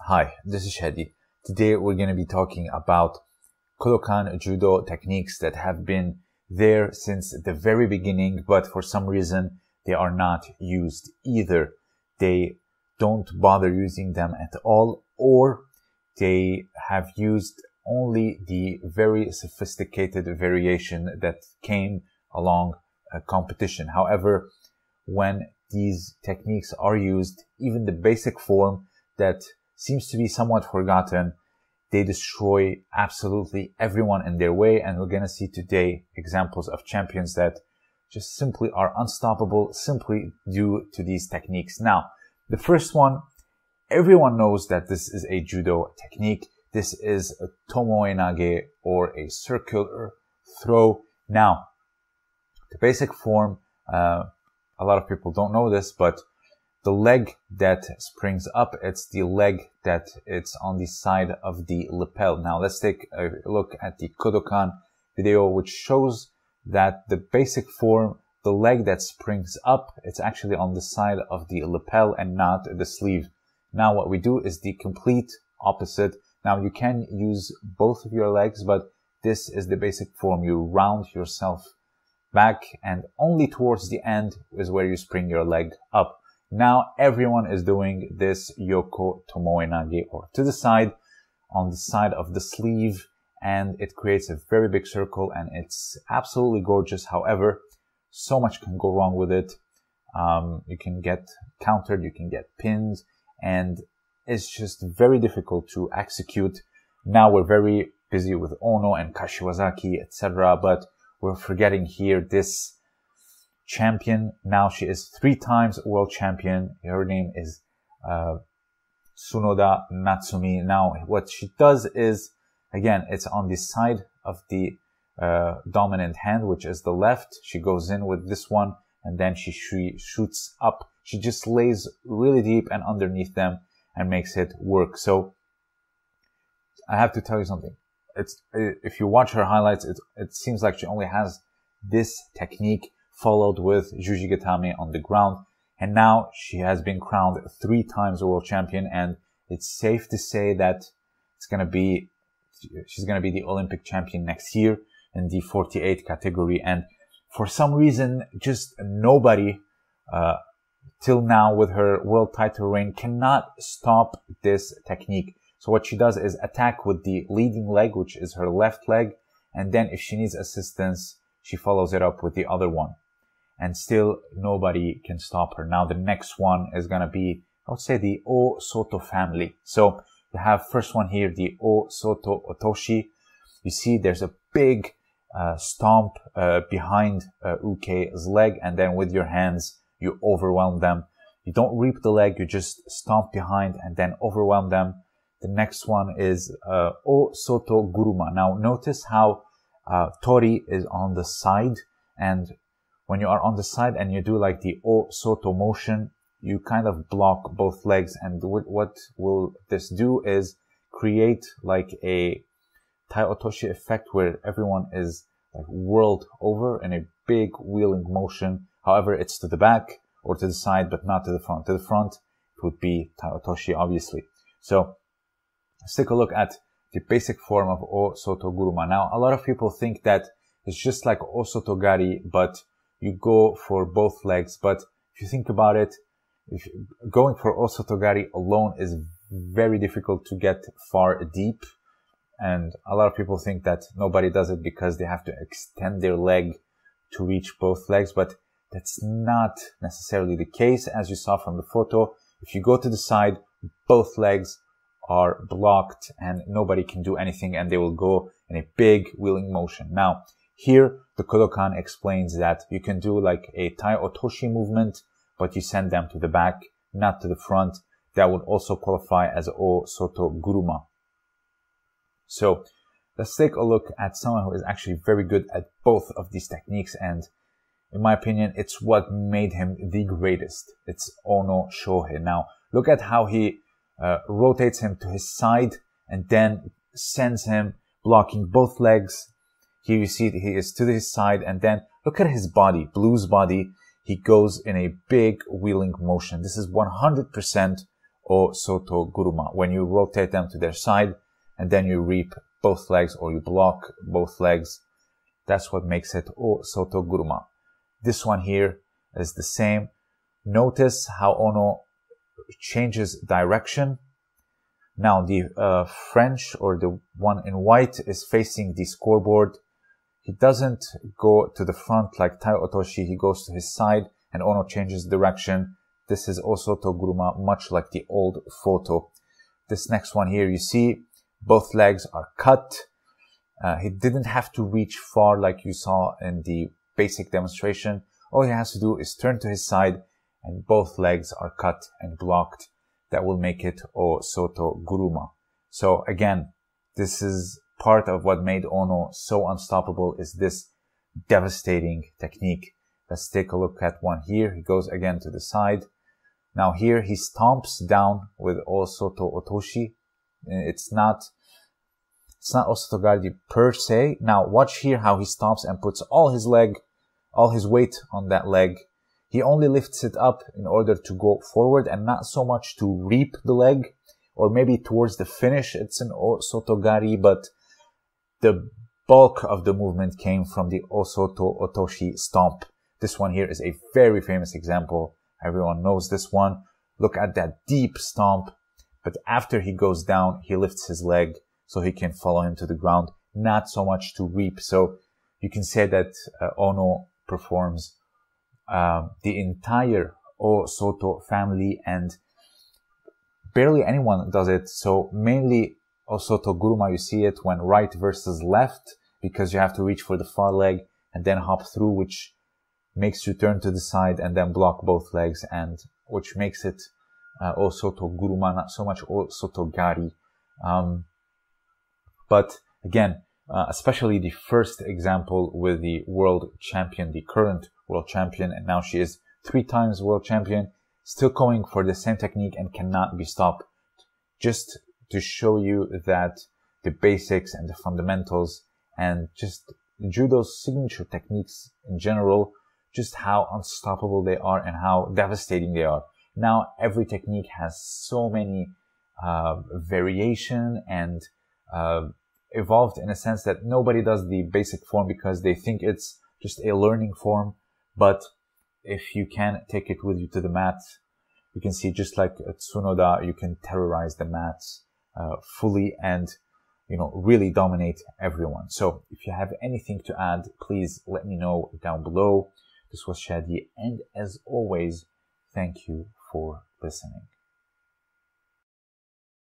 Hi, this is Chadi. Today we're going to be talking about Kodokan Judo techniques that have been there since the very beginning, but for some reason they are not used either. They don't bother using them at all, or they have used only the very sophisticated variation that came along a competition. However, when these techniques are used, even the basic form that seems to be somewhat forgotten, they destroy absolutely everyone in their way. And we're going to see today examples of champions that just simply are unstoppable simply due to these techniques. Now, the first one, everyone knows that this is a judo technique. This is a tomoe nage or a circular throw. Now, the basic form, uh, a lot of people don't know this, but the leg that springs up, it's the leg that it's on the side of the lapel. Now let's take a look at the Kodokan video, which shows that the basic form, the leg that springs up, it's actually on the side of the lapel and not the sleeve. Now what we do is the complete opposite. Now you can use both of your legs, but this is the basic form. You round yourself back and only towards the end is where you spring your leg up. Now everyone is doing this Yoko Tomoe Nage or to the side on the side of the sleeve and it creates a very big circle and it's absolutely gorgeous. However, so much can go wrong with it. Um, you can get countered, you can get pinned and it's just very difficult to execute. Now we're very busy with Ono and Kashiwazaki, etc. But we're forgetting here this champion. Now she is three times world champion. Her name is uh, Tsunoda Natsumi. Now what she does is, again, it's on the side of the uh, dominant hand, which is the left. She goes in with this one and then she sh- shoots up. She just lays really deep and underneath them and makes it work. So I have to tell you something it's if you watch her highlights, it it seems like she only has this technique followed with Jujigatame on the ground, and now she has been crowned three times world champion, and it's safe to say that it's gonna be she's gonna be the Olympic champion next year in the 48 category, and for some reason, just nobody. Uh, till now with her world title reign cannot stop this technique. So what she does is attack with the leading leg, which is her left leg. And then if she needs assistance, she follows it up with the other one. And still nobody can stop her. Now the next one is going to be, I would say the O Soto family. So you have first one here, the O Soto Otoshi. You see there's a big uh, stomp uh, behind uh, Uke's leg. And then with your hands, you overwhelm them. You don't reap the leg, you just stomp behind and then overwhelm them the next one is uh, O Soto Guruma. Now notice how uh, Tori is on the side and when you are on the side and you do like the O Soto motion, you kind of block both legs and what will this do is create like a Tai Otoshi effect where everyone is like whirled over in a big wheeling motion. However, it's to the back or to the side, but not to the front. To the front, it would be Tai Otoshi, obviously. So Let's take a look at the basic form of O Soto Guruma. Now, a lot of people think that it's just like O Soto Gari, but you go for both legs. But if you think about it, if going for osotogari alone is very difficult to get far deep. And a lot of people think that nobody does it because they have to extend their leg to reach both legs, but that's not necessarily the case. As you saw from the photo, if you go to the side, both legs are blocked and nobody can do anything and they will go in a big wheeling motion. Now, here the Kodokan explains that you can do like a Tai Otoshi movement, but you send them to the back, not to the front. That would also qualify as O Soto Guruma. So let's take a look at someone who is actually very good at both of these techniques and in my opinion, it's what made him the greatest. It's Ono Shohei. Now, look at how he uh, rotates him to his side and then sends him blocking both legs. Here you see he is to his side and then look at his body, Blue's body. He goes in a big wheeling motion. This is 100% O Soto Guruma. When you rotate them to their side and then you reap both legs or you block both legs, that's what makes it O Soto Guruma. This one here is the same. Notice how Ono changes direction. Now the uh, French or the one in white is facing the scoreboard. He doesn't go to the front like Tai Otoshi. He goes to his side and Ono changes direction. This is also Toguruma, much like the old photo. This next one here, you see both legs are cut. Uh, he didn't have to reach far like you saw in the basic demonstration. All he has to do is turn to his side and both legs are cut and blocked. That will make it O Soto Guruma. So again, this is part of what made Ono so unstoppable is this devastating technique. Let's take a look at one here. He goes again to the side. Now here he stomps down with O Soto Otoshi. Uh, it's not, it's not Osotogari per se. Now watch here how he stomps and puts all his leg, all his weight on that leg he only lifts it up in order to go forward and not so much to reap the leg or maybe towards the finish. It's an Osotogari, but the bulk of the movement came from the Osoto Otoshi stomp. This one here is a very famous example. Everyone knows this one. Look at that deep stomp. But after he goes down, he lifts his leg so he can follow him to the ground. Not so much to reap. So you can say that uh, Ono performs um, the entire O Soto family and barely anyone does it. So mainly O Soto Guruma, you see it when right versus left because you have to reach for the far leg and then hop through, which makes you turn to the side and then block both legs and which makes it uh, O Soto Guruma, not so much O Soto Gari. Um, but again, uh, especially the first example with the world champion, the current world champion, and now she is three times world champion, still going for the same technique and cannot be stopped. Just to show you that the basics and the fundamentals and just judo's signature techniques in general, just how unstoppable they are and how devastating they are. Now every technique has so many uh, variation and uh, evolved in a sense that nobody does the basic form because they think it's just a learning form but if you can take it with you to the mat, you can see just like at Tsunoda, you can terrorize the mats uh, fully and you know really dominate everyone. So if you have anything to add, please let me know down below. This was Chadi, and as always, thank you for listening.